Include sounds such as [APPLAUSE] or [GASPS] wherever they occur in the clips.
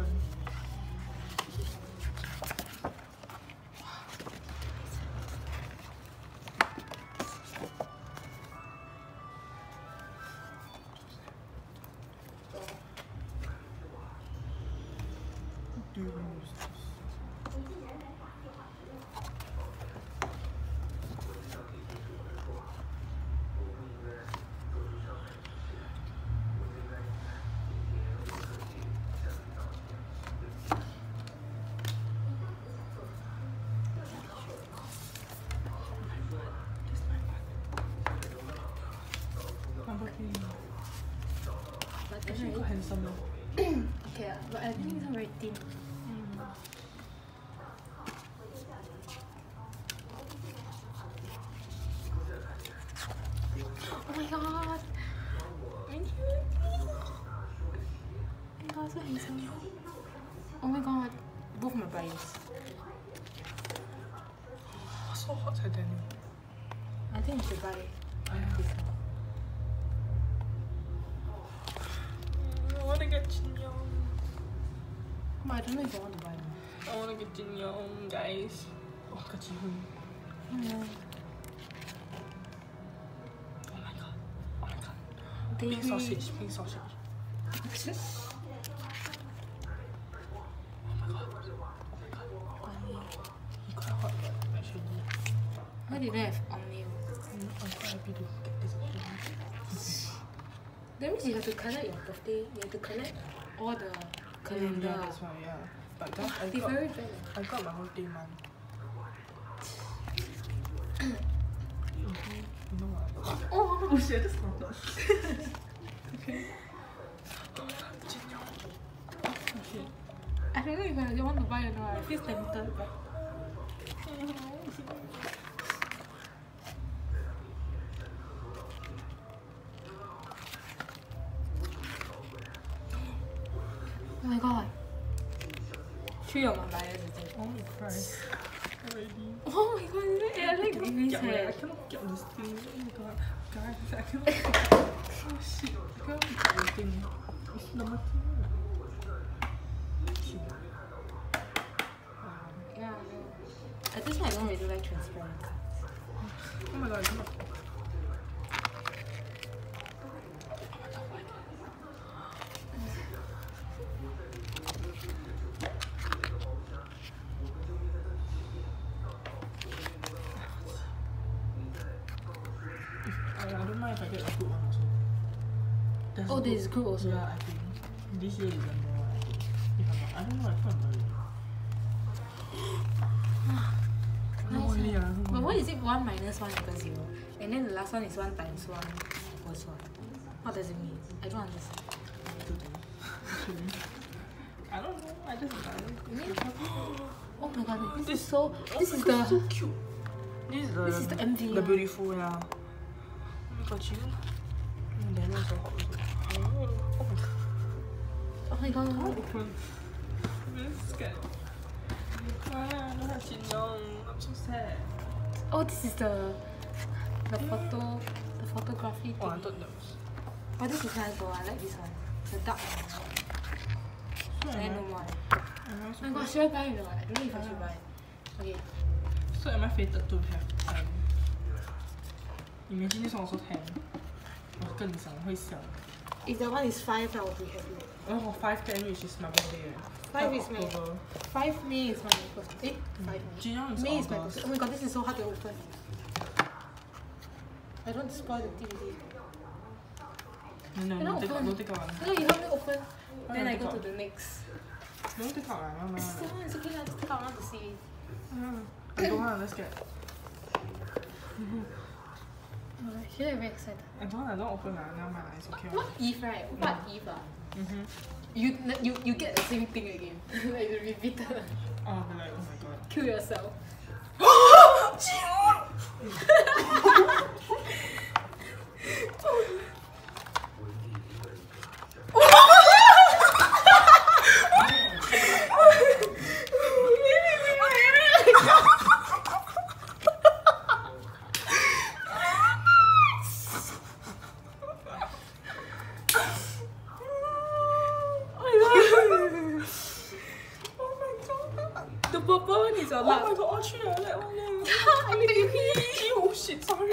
open. Brides. Oh, so hot, Titanic. I think you should buy I one. I wanna get Jin Young. But I don't know if I want to buy one. I wanna get Jin guys. Oh, got Jihoon. Mm-hmm. Yeah. Oh my god. Oh my god. Baby. Pink sausage, pink sausage. [LAUGHS] Why did I have Omni? I'm quite happy to get this actually. That means you have to collect your birthday. You have to collect all the calendar. Yeah, that's why, yeah. But then I got, very bad. I got my birthday month. what? Oh, Oh shit, that's not Okay. Shit. I don't know if I want to buy or not. I feel tempted, but Three of my buyers is it? Oh my Christ. Already. Oh my god, I like cannot baby's get, man. I cannot get this thing. Oh my god. Guys, I cannot get [LAUGHS] Oh shit. I cannot get the thing. It's the material. Shit. Yeah, I know. At this point, I don't really like transparent cards. Oh my god, I cannot. I, I don't mind if I get a good one also. This is good also. Yeah, I think. This year December, I think. If I'm not, I don't know, I can't remember. Nice, really, ah. ah, no But what is it? One minus one equals zero, and then the last one is one times one equals plus one. What does it mean? I don't understand. [LAUGHS] I don't know. I just buy it. [GASPS] Oh my god, this, This- is so. This Oh is God, the. so cute. This is the This is the MV, The beautiful, yeah. Oh my god, you. Mm, Daniel so hot Ah, I don't have Jin Young. I'm so sad. Oh, this is the the photo, the photography Oh, I thing. thought that was. Oh, this is nice though. I like this one. The dark one. So I am know I, more. am I Oh my supposed- god, should I buy it or not? I don't know if I should buy. Okay. So am I fated to have 10? Imagine this one also 10. 我更想会想 If the one is five, I will be happy. Oh, 5 10 which is my birthday. Five Five is my- Five May is my birthday. Eh, five May. Is May is my birthday. Oh my god, this is so hard to open. I don't spoil the DVD. No, no, no, take out, don't take out one. No, you help me open. Why Then I go to the next. Don't take out mama. It's still it's okay, lah, just take out, I want to see. I don't want, let's get. [LAUGHS] Oh, I feel like very excited. I don't want, I don't open lah, never mind lah, it's okay. What if, right? What if, ah? Mm-hmm. You, you, you get the same thing again. [LAUGHS] like the repeated. Oh, be like, oh my god. Kill yourself. [GASPS] Oh my god. The purple one is your Oh my god, all three are like one. I think you Oh shit, sorry.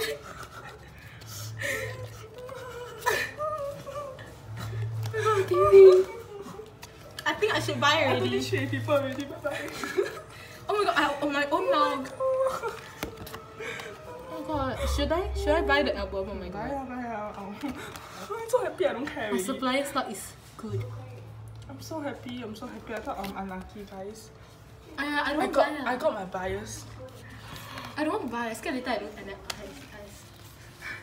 I think I should buy I already. really people already, bye bye. Oh my god, I on my own now. Oh god, should I should I buy the album? Oh my god. bye ah. Oh. I'm so happy I don't care already. supplier slot is good. I'm so happy, I'm so happy. I thought I'm unlucky, guys. I, I don't got, buy. I got my bias. I don't want to buy. I scared later I don't end up. I, I,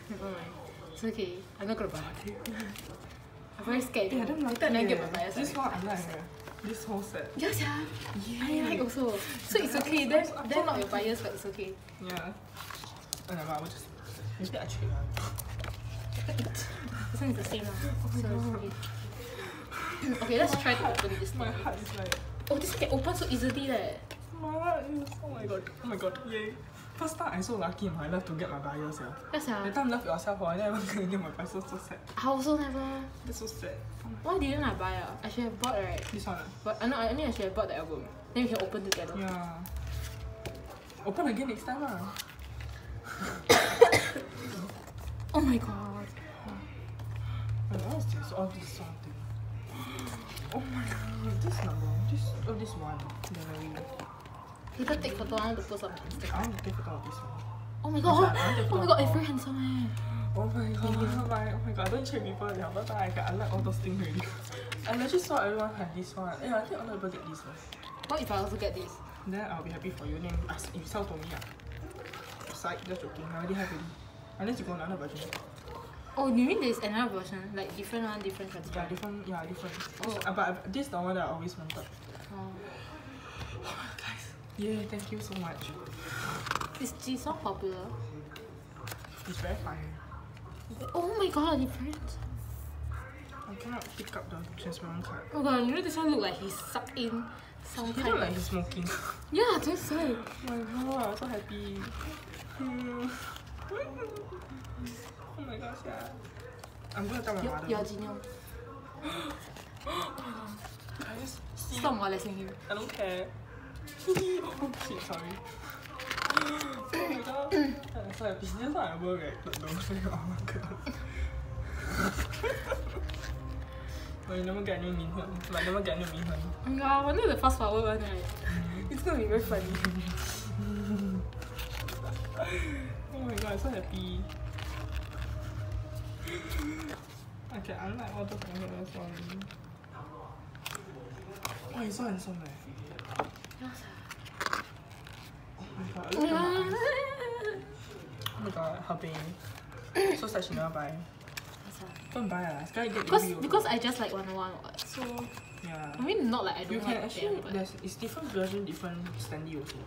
never mind. It's okay. I'm not gonna buy. I'm very scared. Yeah, I don't like later I get my bias. This one I like. This whole set. Yes, yeah. Yeah. I like also. So it's okay. Then then not your bias, but it's okay. Yeah. Oh, never, I will just. Maybe I check. ah. This one is the same now. So it's okay. Okay, let's try to open this My heart is like. Oh, this can open so easily leh. My. Oh my god. Oh my god. Yay. First time I'm so lucky in my life to get my bias. Yeah. Yes, That yeah. time love yourself, oh, I never gonna [LAUGHS] get my bias. So, so sad. I also never. That's so sad. Oh Why didn't I buy ah? I should have bought right. This one. ah? But I know. I mean, I should have bought the album. Then we can open together. Yeah. Open again next time. Ah. [COUGHS] Oh my god. Oh, what is this? Oh, this song. Oh my god. This number. This. Oh, this one. January. Later take photo. I want to post on Instagram. I want to take photo of this one. Oh my god. one, I want to Oh my god, it's very handsome eh. Oh my god, my, oh my god, I don't check people now, but I, I like all those things already. [LAUGHS] I legit saw everyone have this one. Yeah, I think a lot of people get this one. What if I also get this? Then I'll be happy for you. Then ask, if you sell to me, ah. Side, just joking. I already have already. Unless you go another version. Oh, do you mean there's another version? Like different one, different Yeah, different. Yeah, different. Oh. Uh, but this is the one that I always wanted. Oh. Guys, yeah, thank you so much. Is Jisoo popular? It's very funny. Oh my god, different. I cannot pick up the transparent card. Oh god, you know this one look like he sucked in some He kind look like he's smoking. [LAUGHS] Yeah, that's right. Oh my god, I'm so happy. Oh my gosh, yeah. I'm gonna tell my Your, mother. your Jinyo. Guys, see, Stop molesting him. I don't care. oh [LAUGHS] shit, sorry. [GASPS] oh my god. [CLEARS THROAT] I'm so happy. Just I will reacted though. oh my god. but [LAUGHS] you never get any mean one. I never get any mean one. God, I wonder the fast forward one right? It's gonna be very funny. [LAUGHS] Oh my god, I'm so happy. Okay, I don't like all the photos one. Oh, he's so handsome eh. Yes, Oh my god, look at my eyes. Oh my god, her bae. So sad she never buy. Don't buy ah. Sky get Because review because I just like one one what. So Yeah. I mean not like I don't can like actually, them, but there's, it's different version, different standee also.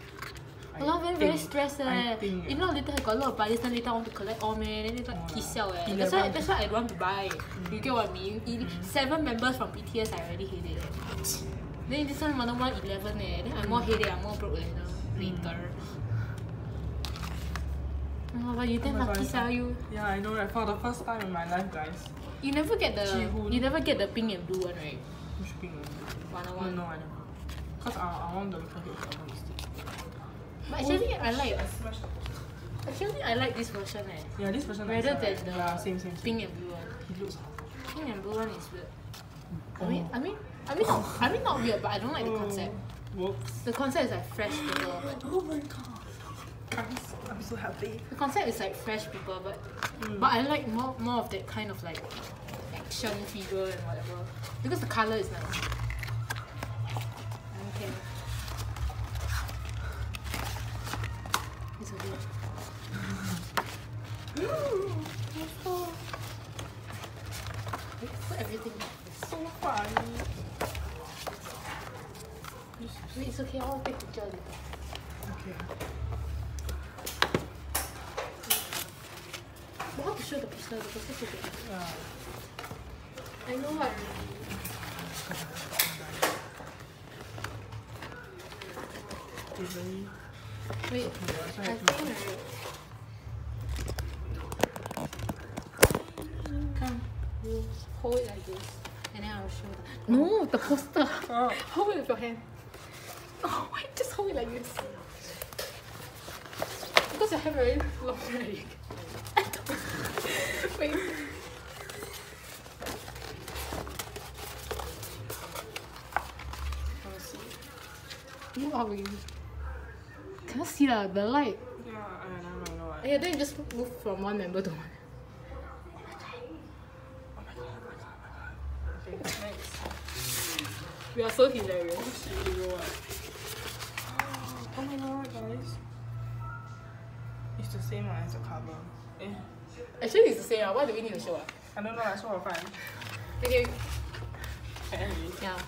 I a lot of them very stressed eh. think, You know later I got a lot of buyers then later I want to collect all man then later Oh, lah. sell eh. That's why that's why I don't want to buy. You get what I mean? In- Seven members from BTS I already hate it. eh. Then this one another one eleven eh. Then I'm more headache, I'm more broke later. Later. Oh, but you Oh damn my lucky sia you. Yeah, I know right. For the first time in my life, guys. You never get the Ji-hoon. you never get the pink and blue one right? Which pink one? One on No, one. no, I never. Cause I, I want the cover instead. But actually I like I smashed the poster. actually I like this version eh. Yeah, this version Rather than the yeah, same, same, same. pink and blue one. He looks. Pink and blue one is weird. I mean, Oh. I mean, I mean, not, I mean not weird, but I don't like the concept. Whoops. The concept is like fresh people. [GASPS] Oh my god. Guys, I'm so happy. the concept is like fresh people, but Mm. but I like more more of that kind of like action figure and whatever because the color is nice. Okay. Everything back. So funny. It's okay. I'll take picture. Okay. But how to show the poster? The. I know what. Very. Wait, I think right. Come, you hold it like this, and then I'll show. The... No, the poster. Oh. hold it with your hand. Oh, wait, just hold it like this. Because your hair very long already. [LAUGHS] Wait. You are really. Cannot see lah, the light. Yeah, I don't know, know what. Yeah, then you just move from one member to one. Oh my god, oh my god, oh my god, okay, next. We are so hilarious. See you what? Oh my god, guys. It's the same one as the cover. Eh. Actually, it's the same. ah. Why do we need to show? ah? I don't know, I saw a fan. Okay. Anyway. Yeah.